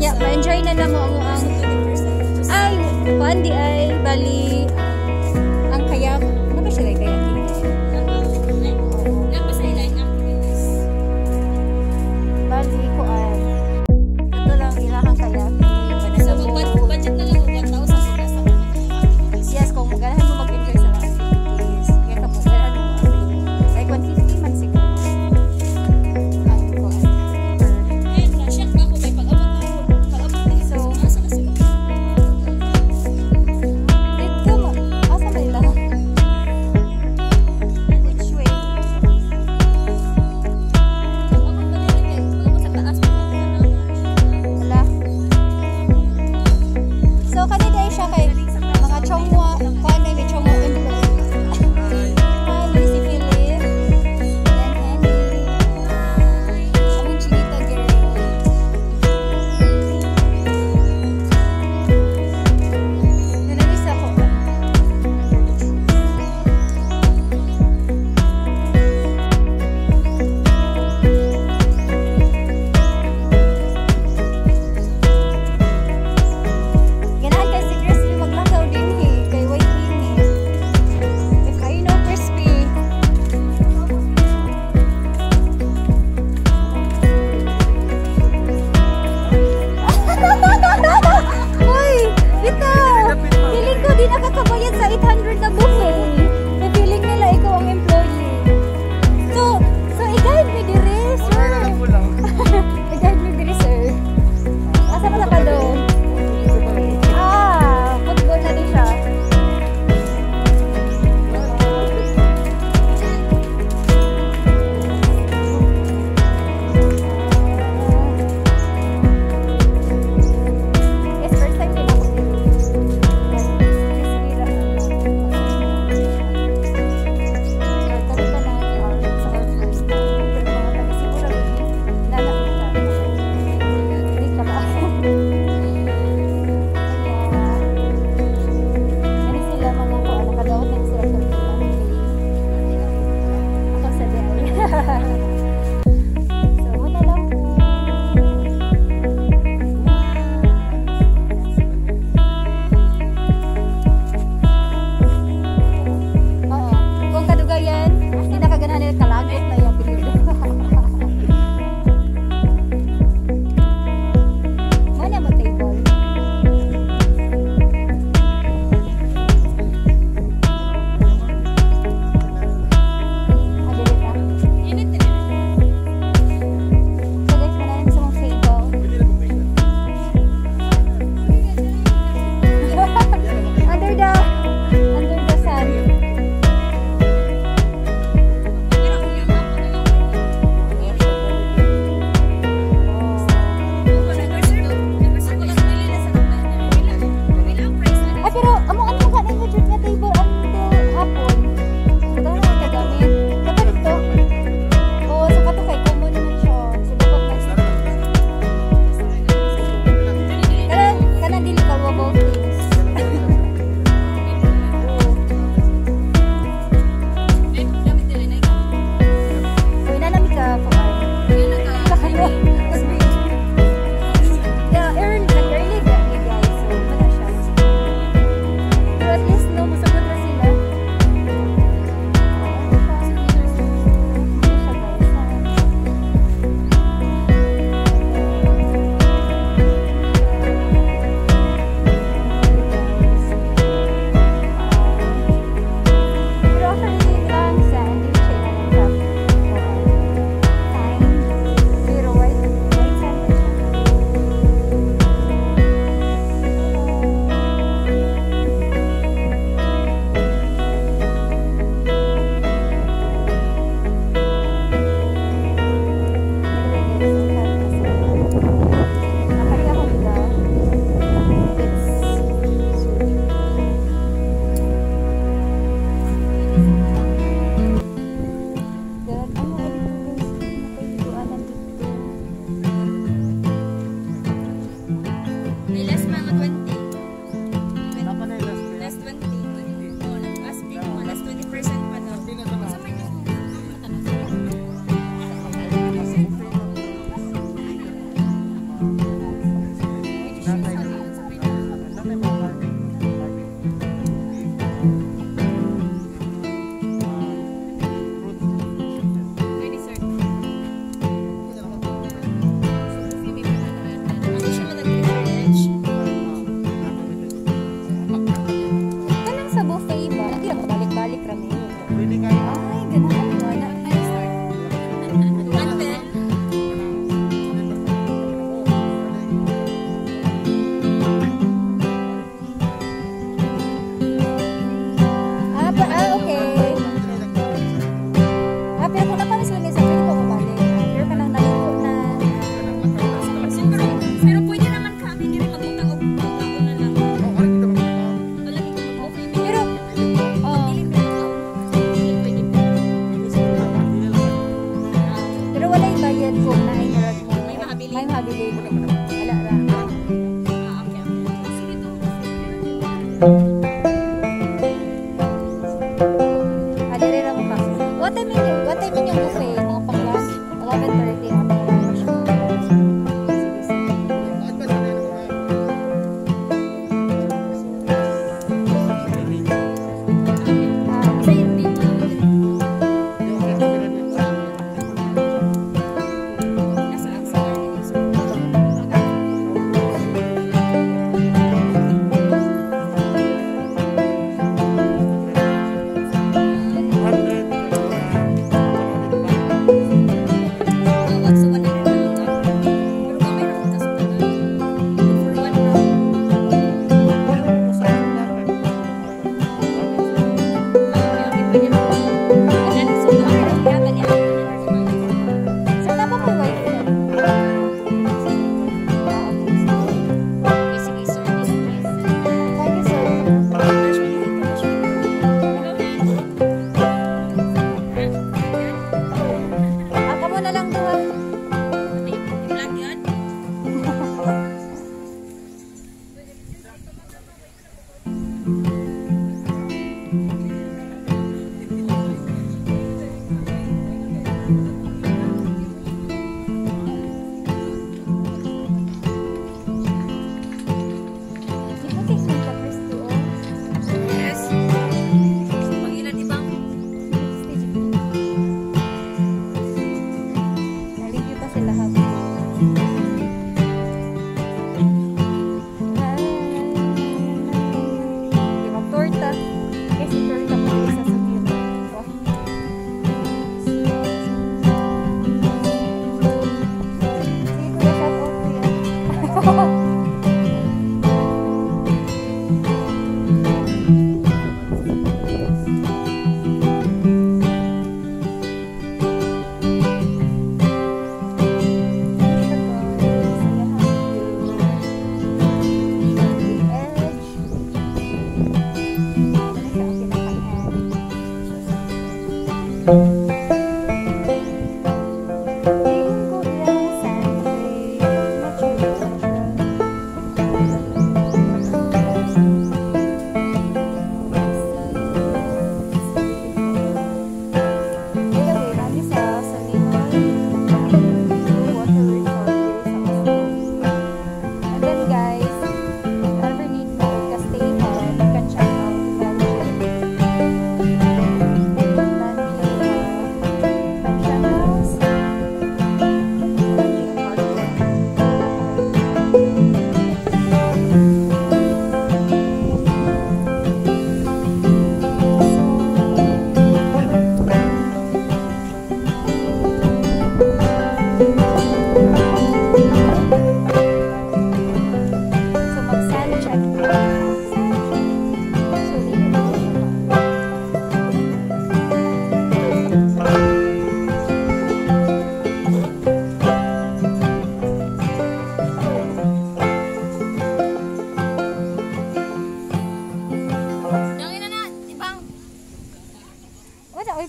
Yeah, ma-enjoy na lang mo ang... Ay, pandi ay, bali,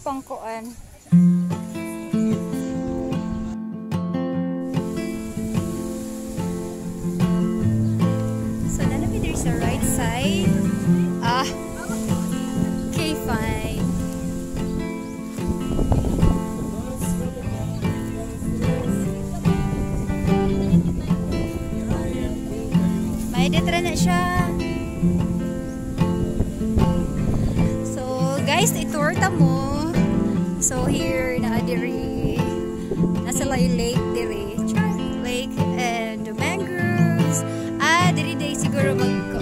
pangkuan. So, lalapit there's a right side. Ah! Okay, fine. May detra na siya. So, guys, iturta mo. So here na adiri nasa lay lake diri, lake and mangroves. Ah, diri day siguro mag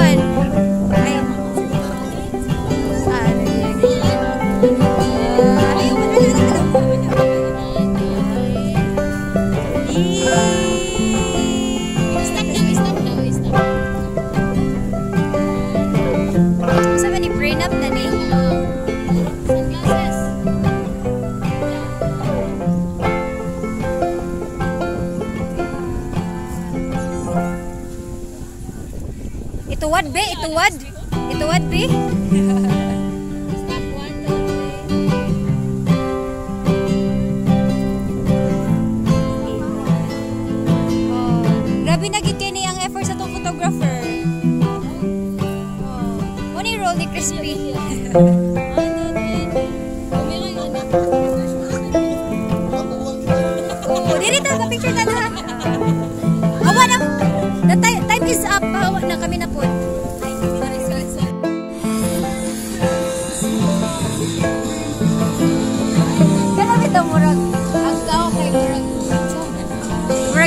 one. Be. Stop one, two, three. Oh, grabe na gid kay ni ang effort sa tong photographer. Oh, mo ni roll ni crispy.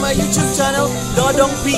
my YouTube channel, Dodong P.